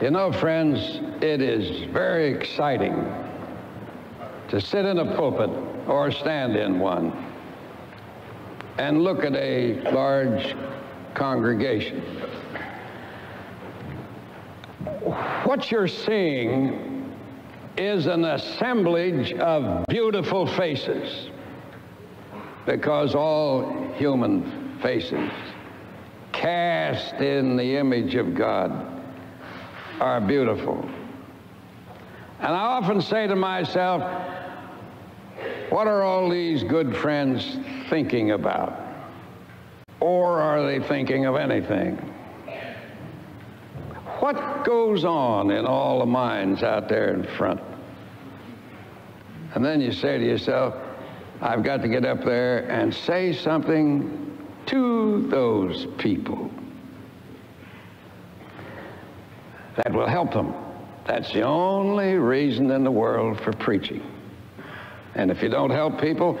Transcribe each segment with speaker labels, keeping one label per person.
Speaker 1: You know, friends, it is very exciting to sit in a pulpit or stand in one and look at a large congregation. What you're seeing is an assemblage of beautiful faces because all human faces cast in the image of God are beautiful. And I often say to myself, what are all these good friends thinking about? Or are they thinking of anything? What goes on in all the minds out there in front? And then you say to yourself, I've got to get up there and say something to those people that will help them. That's the only reason in the world for preaching. And if you don't help people,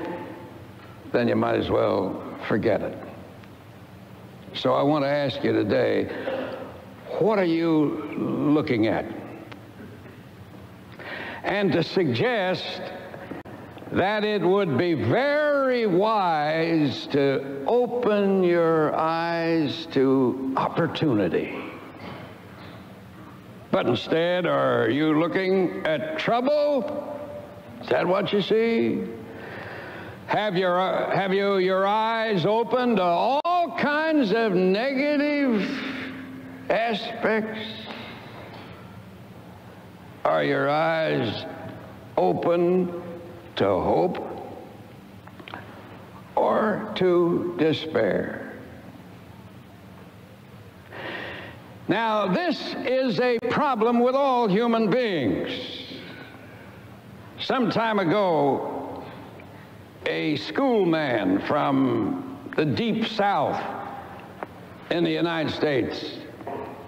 Speaker 1: then you might as well forget it. So I want to ask you today, what are you looking at? And to suggest that it would be very wise to open your eyes to opportunity. But instead, are you looking at trouble? Is that what you see? Have, your, uh, have you your eyes open to all kinds of negative aspects? Are your eyes open to hope or to despair? Now, this is a problem with all human beings. Some time ago, a schoolman from the deep south in the United States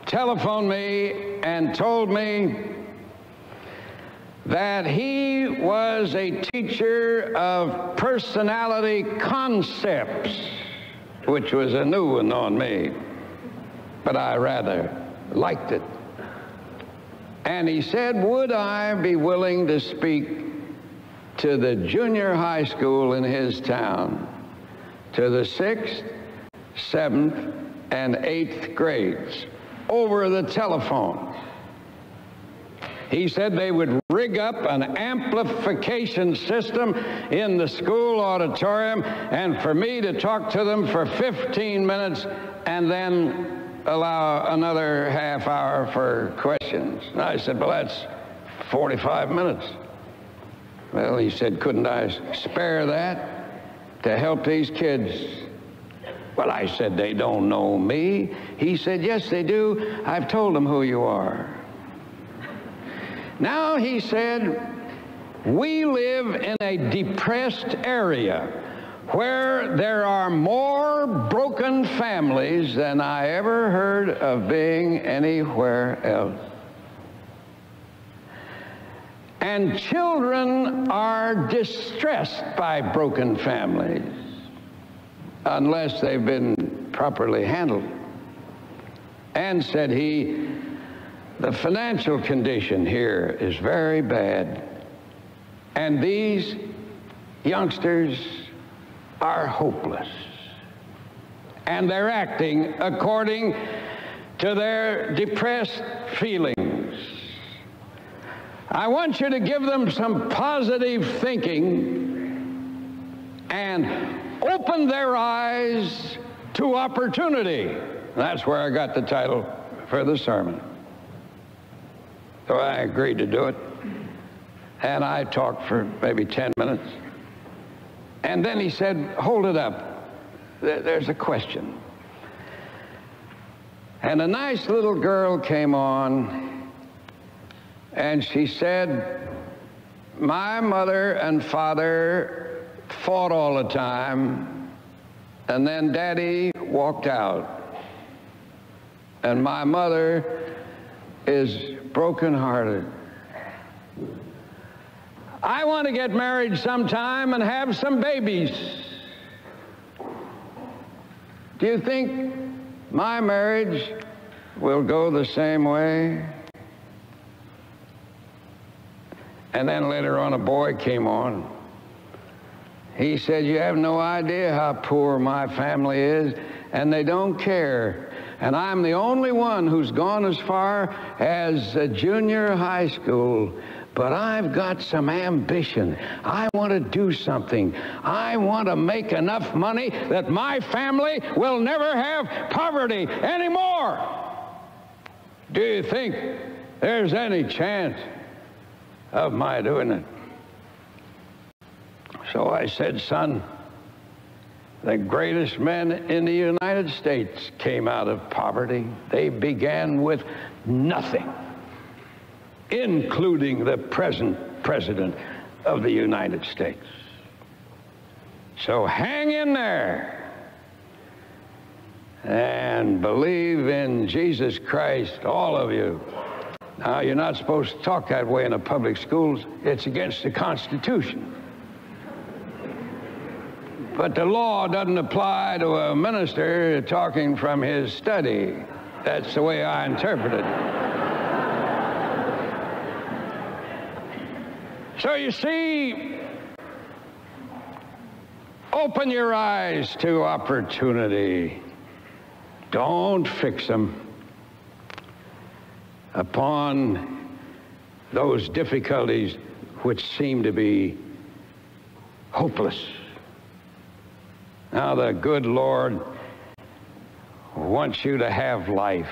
Speaker 1: telephoned me and told me that he was a teacher of personality concepts, which was a new one on me, but I rather liked it. And he said, Would I be willing to speak to the junior high school in his town, to the sixth, seventh, and eighth grades over the telephone? He said they would rig up an amplification system in the school auditorium and for me to talk to them for 15 minutes and then allow another half hour for questions. And I said, well, that's 45 minutes. Well, he said, couldn't I spare that to help these kids? Well, I said, they don't know me. He said, yes, they do. I've told them who you are. Now, he said, we live in a depressed area where there are more broken families than I ever heard of being anywhere else. And children are distressed by broken families unless they've been properly handled. And said he, the financial condition here is very bad. And these youngsters are hopeless. And they're acting according to their depressed feelings. I want you to give them some positive thinking and open their eyes to opportunity. That's where I got the title for the sermon. So I agreed to do it. And I talked for maybe 10 minutes. And then he said, Hold it up. There's a question. And a nice little girl came on, and she said, My mother and father fought all the time, and then daddy walked out. And my mother is brokenhearted. I want to get married sometime and have some babies. Do you think my marriage will go the same way? And then later on, a boy came on. He said, You have no idea how poor my family is, and they don't care. And I'm the only one who's gone as far as a junior high school. But I've got some ambition. I want to do something. I want to make enough money that my family will never have poverty anymore. Do you think there's any chance of my doing it? So I said, son, the greatest men in the United States came out of poverty. They began with nothing, including the present President of the United States. So hang in there and believe in Jesus Christ, all of you. Now, you're not supposed to talk that way in the public schools. It's against the Constitution. But the law doesn't apply to a minister talking from his study. That's the way I interpret it. So you see, open your eyes to opportunity. Don't fix them upon those difficulties which seem to be hopeless. Now, the good Lord wants you to have life.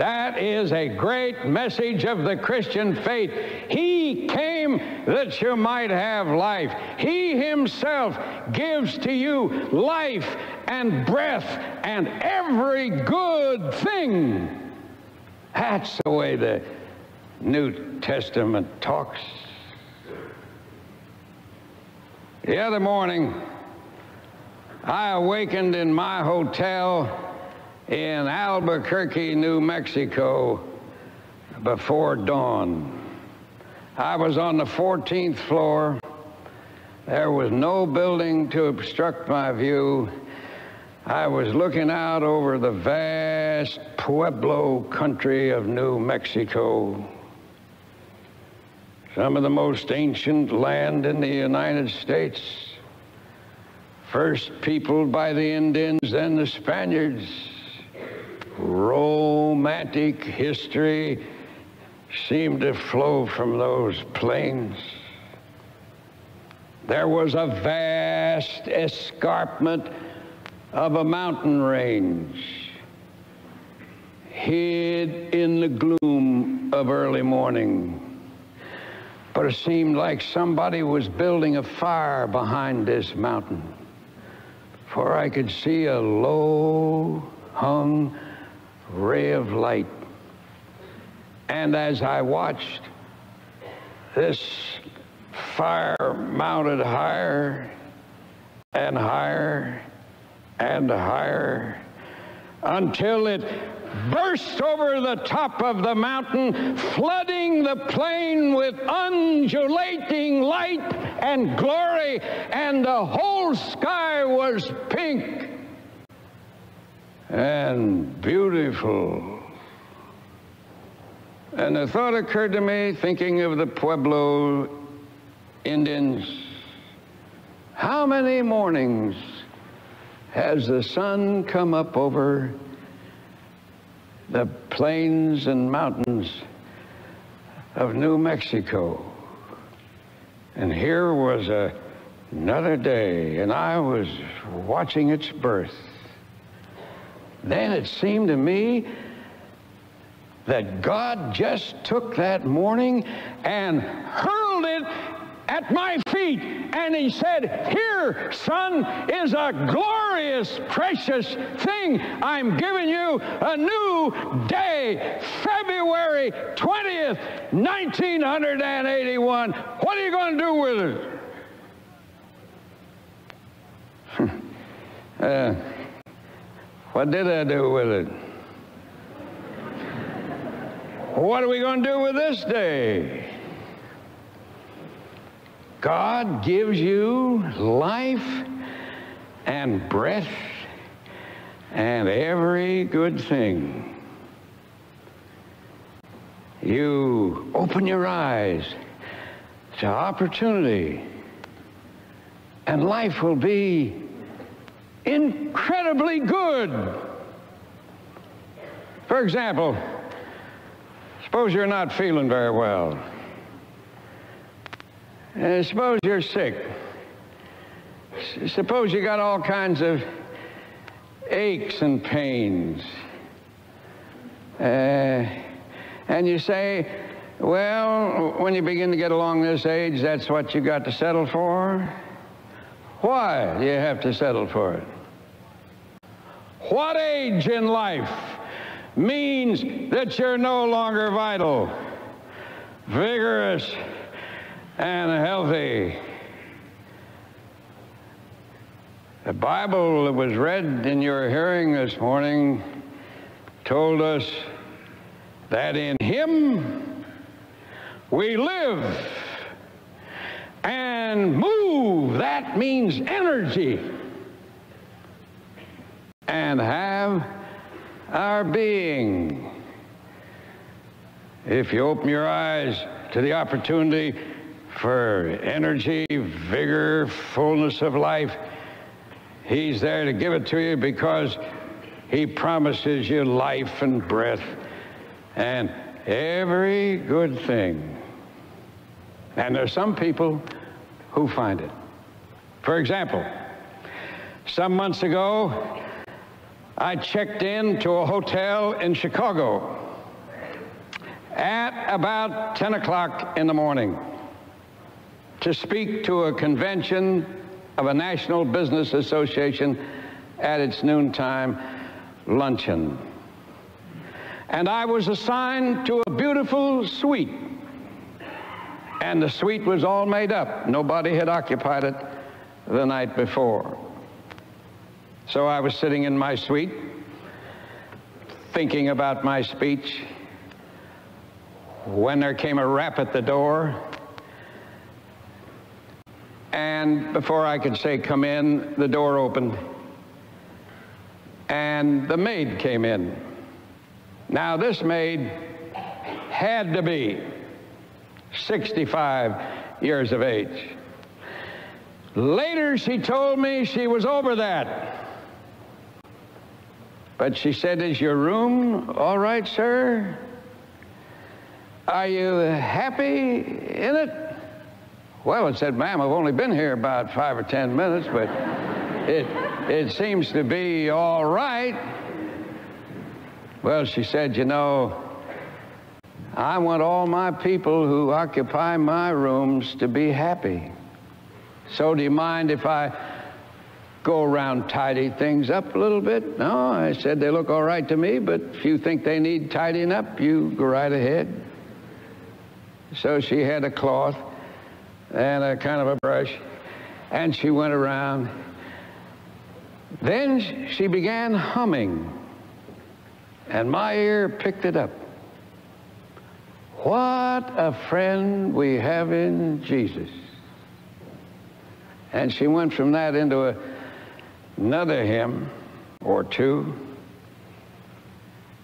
Speaker 1: That is a great message of the Christian faith. He came that you might have life. He himself gives to you life and breath and every good thing. That's the way the New Testament talks. The other morning, I awakened in my hotel in Albuquerque, New Mexico before dawn. I was on the 14th floor. There was no building to obstruct my view. I was looking out over the vast Pueblo country of New Mexico. Some of the most ancient land in the United States first peopled by the Indians, then the Spaniards. Romantic history seemed to flow from those plains. There was a vast escarpment of a mountain range hid in the gloom of early morning. But it seemed like somebody was building a fire behind this mountain for I could see a low hung ray of light. And as I watched, this fire mounted higher and higher and higher until it burst over the top of the mountain, flooding the plain with undulating light and glory, and the whole sky was pink and beautiful. And the thought occurred to me, thinking of the Pueblo Indians, how many mornings has the sun come up over the plains and mountains of New Mexico. And here was a, another day, and I was watching its birth. Then it seemed to me that God just took that morning and hurled it at my feet. And he said, Here, son, is a glorious, precious thing. I'm giving you a new day, February 20th, 1981. What are you going to do with it? uh, what did I do with it? What are we going to do with this day? God gives you life and breath and every good thing. You open your eyes to opportunity. And life will be incredibly good. For example, suppose you're not feeling very well. And suppose you're sick. S- suppose you got all kinds of aches and pains. Uh, and you say, well, when you begin to get along this age, that's what you got to settle for? Why do you have to settle for it? What age in life means that you're no longer vital, vigorous, and healthy? The Bible that was read in your hearing this morning told us that in Him we live and move. That means energy. And have our being. If you open your eyes to the opportunity for energy, vigor, fullness of life, He's there to give it to you because He promises you life and breath and every good thing. And there's some people who find it. For example, some months ago, I checked in to a hotel in Chicago at about 10 o'clock in the morning to speak to a convention of a National Business Association at its noontime luncheon. And I was assigned to a beautiful suite. And the suite was all made up. Nobody had occupied it the night before. So I was sitting in my suite, thinking about my speech, when there came a rap at the door and before I could say, come in, the door opened. And the maid came in. Now, this maid had to be 65 years of age. Later, she told me she was over that. But she said, Is your room all right, sir? Are you happy in it? Well, it said, ma'am, I've only been here about five or ten minutes, but it, it seems to be all right. Well, she said, you know, I want all my people who occupy my rooms to be happy. So do you mind if I go around tidy things up a little bit? No, I said they look all right to me, but if you think they need tidying up, you go right ahead. So she had a cloth and a kind of a brush, and she went around. Then she began humming, and my ear picked it up. What a friend we have in Jesus. And she went from that into a, another hymn or two.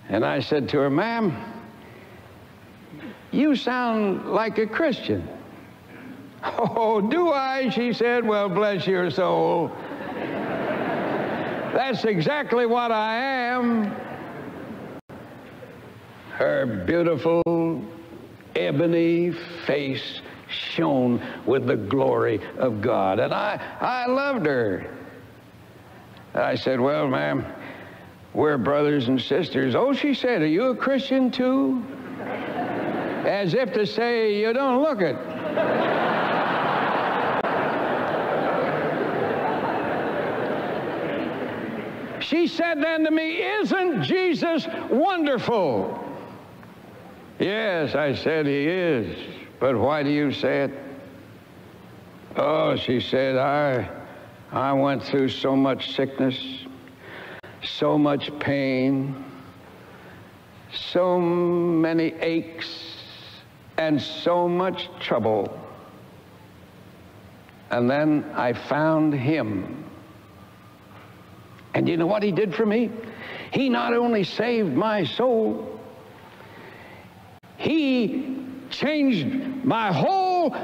Speaker 1: And I said to her, Ma'am, you sound like a Christian. Oh, do I? She said, Well, bless your soul. That's exactly what I am. Her beautiful ebony face shone with the glory of God. And I, I loved her. I said, Well, ma'am, we're brothers and sisters. Oh, she said, Are you a Christian too? As if to say, You don't look it. She said then to me, Isn't Jesus wonderful? Yes, I said, He is. But why do you say it? Oh, she said, I, I went through so much sickness, so much pain, so many aches, and so much trouble. And then I found Him. And you know what he did for me? He not only saved my soul, he changed my whole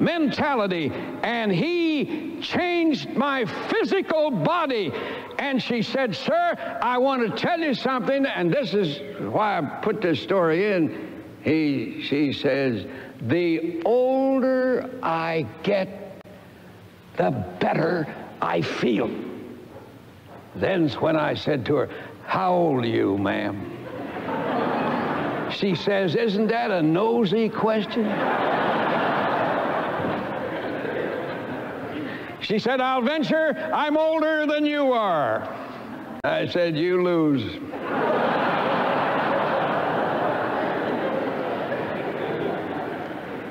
Speaker 1: mentality, and he changed my physical body. And she said, Sir, I want to tell you something, and this is why I put this story in. He, she says, The older I get, the better I feel. Then's when I said to her, How old are you, ma'am? She says, Isn't that a nosy question? She said, I'll venture I'm older than you are. I said, You lose.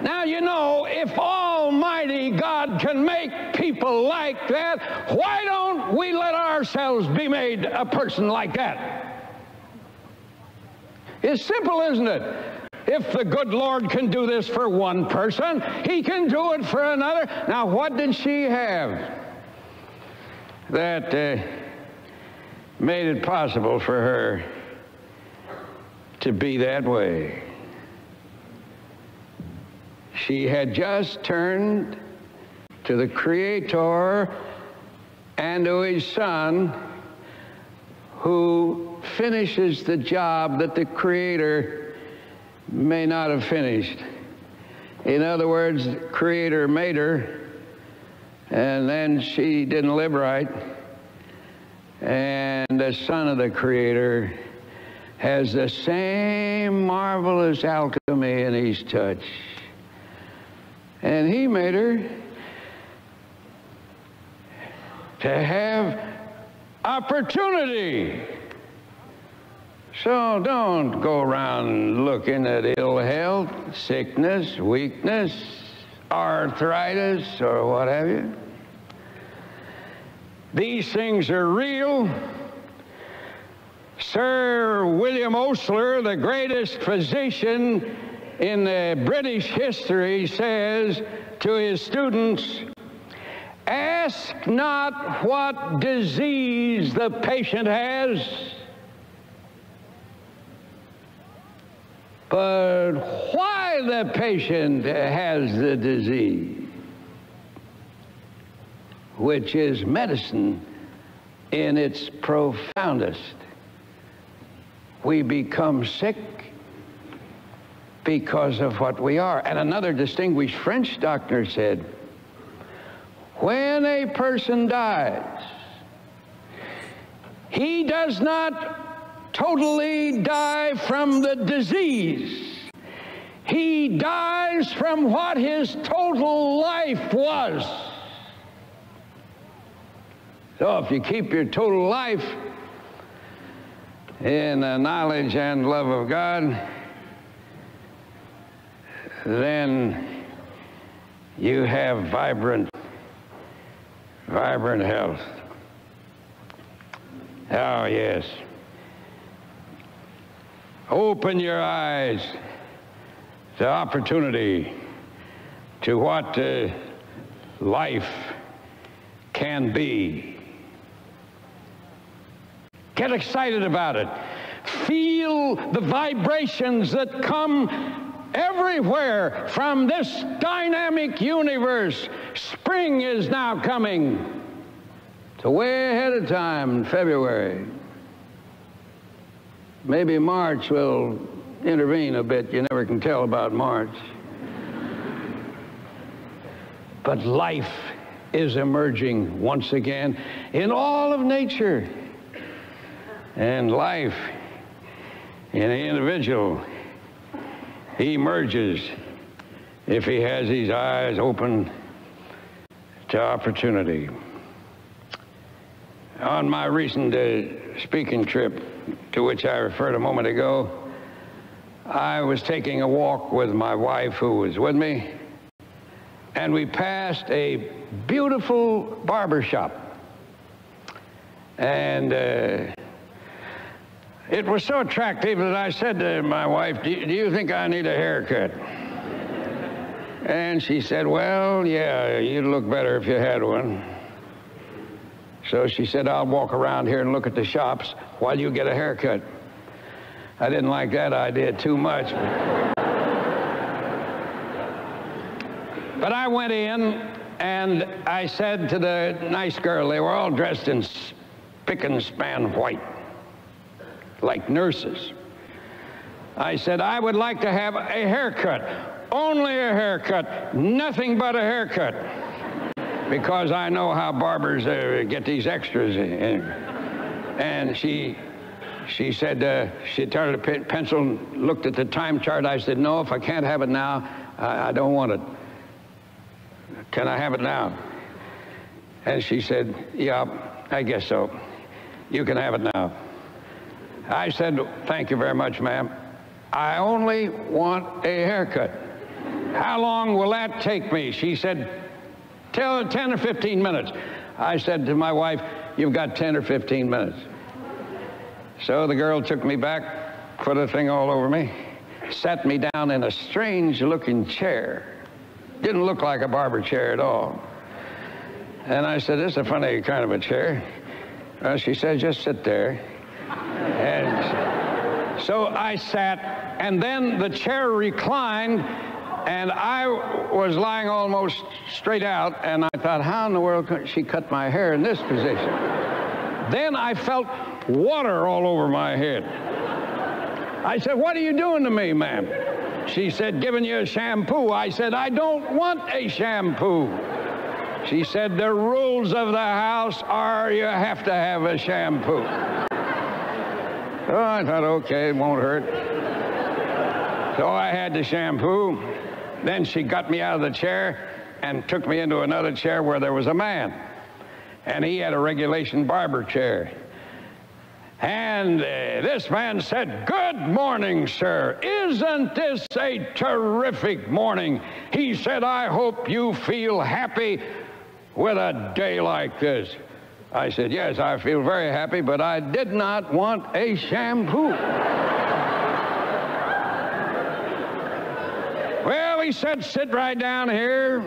Speaker 1: now, you know, if Almighty God can make people like that, why don't we let ourselves be made a person like that? It's simple, isn't it? If the good Lord can do this for one person, he can do it for another. Now, what did she have that uh, made it possible for her to be that way? She had just turned to the Creator and to His Son, who finishes the job that the Creator may not have finished. In other words, Creator made her, and then she didn't live right. And the Son of the Creator has the same marvelous alchemy in his touch. And he made her to have opportunity so don't go around looking at ill health, sickness, weakness, arthritis, or what have you. These things are real. Sir William Osler, the greatest physician in the British history, says to his students, Ask not what disease the patient has but why the patient has the disease, which is medicine in its profoundest. We become sick because of what we are. And another distinguished French doctor said, when a person dies, he does not totally die from the disease. He dies from what his total life was. So if you keep your total life in the knowledge and love of God, then you have vibrant, vibrant health. Oh, yes. Open your eyes to opportunity, to what uh, life can be. Get excited about it. Feel the vibrations that come everywhere from this dynamic universe. Spring is now coming. It's way ahead of time in February. Maybe March will intervene a bit. You never can tell about March. But life is emerging once again in all of nature. And life in the individual emerges if he has his eyes open to opportunity. On my recent uh, speaking trip to which I referred a moment ago, I was taking a walk with my wife who was with me, and we passed a beautiful barber shop. And uh, it was so attractive that I said to my wife, do, do you think I need a haircut? And she said, well, yeah, you'd look better if you had one. So she said, I'll walk around here and look at the shops while you get a haircut. I didn't like that idea too much. But I went in and I said to the nice girl, they were all dressed in spick and span white, like nurses. I said, I would like to have a haircut, only a haircut, nothing but a haircut, because I know how barbers uh, get these extras. In. And she, she said, uh, she started a pencil, and looked at the time chart. I said, no, if I can't have it now, I, I don't want it. Can I have it now? And she said, yeah, I guess so. You can have it now. I said, thank you very much, ma'am. I only want a haircut. How long will that take me? She said, 10 or 15 minutes. I said to my wife, you've got 10 or 15 minutes. So the girl took me back, put a thing all over me, sat me down in a strange looking chair. Didn't look like a barber chair at all. And I said, this is a funny kind of a chair. Well, she said, just sit there. And so I sat, and then the chair reclined, and I was lying almost straight out, and I thought, how in the world could she cut my hair in this position? then I felt water all over my head. I said, what are you doing to me, ma'am? She said, giving you a shampoo. I said, I don't want a shampoo. She said, the rules of the house are you have to have a shampoo. Oh, I thought, okay, it won't hurt. So I had the shampoo. Then she got me out of the chair and took me into another chair where there was a man. And he had a regulation barber chair. And uh, this man said, Good morning, sir. Isn't this a terrific morning? He said, I hope you feel happy with a day like this. I said, Yes, I feel very happy, but I did not want a shampoo. well, he said, Sit right down here.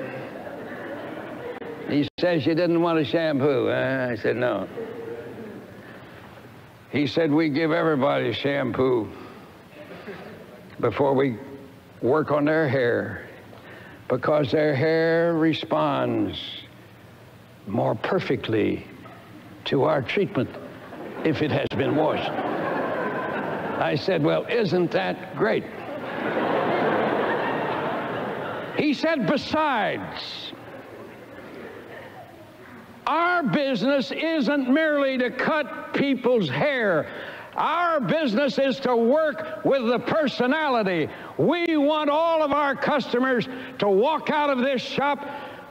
Speaker 1: He says, You didn't want a shampoo. Uh, I said, No. He said, We give everybody shampoo before we work on their hair because their hair responds more perfectly to our treatment if it has been washed. I said, Well, isn't that great? He said, Besides, our business isn't merely to cut people's hair. Our business is to work with the personality. We want all of our customers to walk out of this shop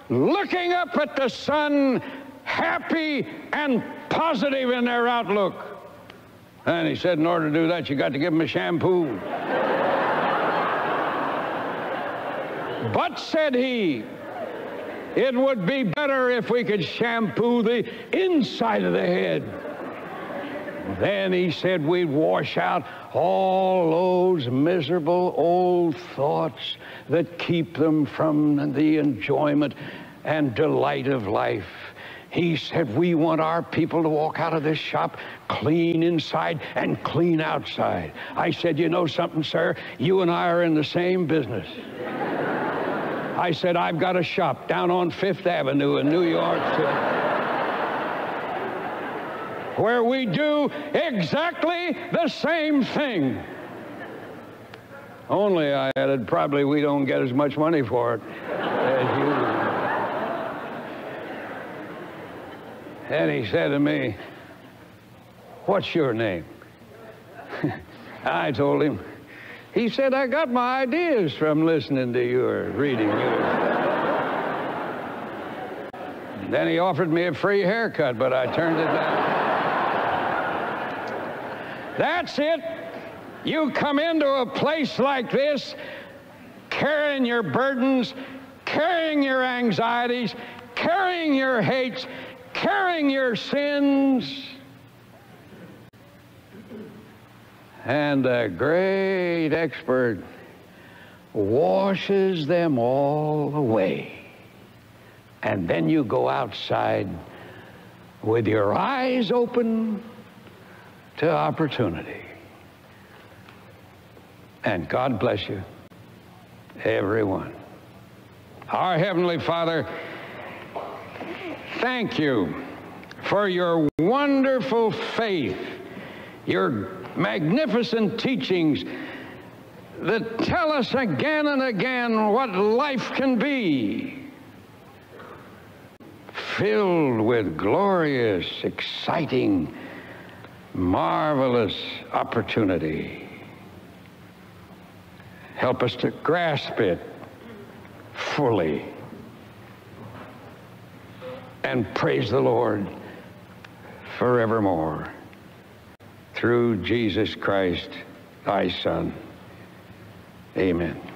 Speaker 1: looking up at the sun, happy and positive in their outlook. And he said, in order to do that, you got to give them a shampoo. But, said he, it would be better if we could shampoo the inside of the head. Then he said we'd wash out all those miserable old thoughts that keep them from the enjoyment and delight of life. He said, We want our people to walk out of this shop clean inside and clean outside. I said, You know something, sir? You and I are in the same business. I said, I've got a shop down on Fifth Avenue in New York City where we do exactly the same thing. Only, I added, probably we don't get as much money for it as you. And he said to me, What's your name? I told him, he said, I got my ideas from listening to your reading you. then he offered me a free haircut, but I turned it down. That's it. You come into a place like this carrying your burdens, carrying your anxieties, carrying your hates, carrying your sins. And a great expert washes them all away. And then you go outside with your eyes open to opportunity. And God bless you, everyone. Our Heavenly Father, thank you for your wonderful faith, your magnificent teachings that tell us again and again what life can be. Filled with glorious, exciting, marvelous opportunity. Help us to grasp it fully. And praise the Lord forevermore through Jesus Christ, thy Son. Amen.